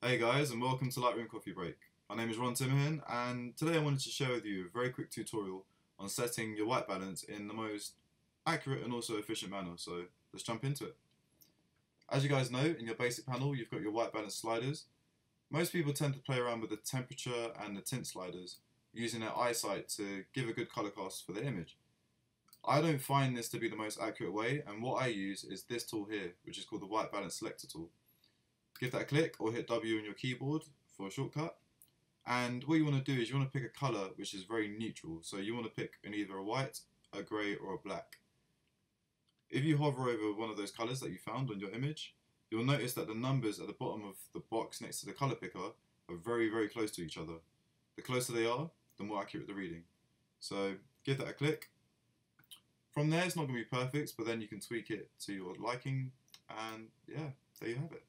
Hey guys, and welcome to Lightroom Coffee Break. My name is Ron Timehin, and today I wanted to share with you a very quick tutorial on setting your white balance in the most accurate and also efficient manner. So let's jump into it. As you guys know, in your basic panel, you've got your white balance sliders. Most people tend to play around with the temperature and the tint sliders, using their eyesight to give a good color cast for the image. I don't find this to be the most accurate way, and what I use is this tool here, which is called the White Balance Selector tool. Give that a click or hit W on your keyboard for a shortcut. And what you want to do is you want to pick a color which is very neutral. So you want to pick an either a white, a grey or a black. If you hover over one of those colors that you found on your image, you'll notice that the numbers at the bottom of the box next to the color picker are very, very close to each other. The closer they are, the more accurate the reading. So give that a click. From there, it's not going to be perfect, but then you can tweak it to your liking, and yeah, there you have it.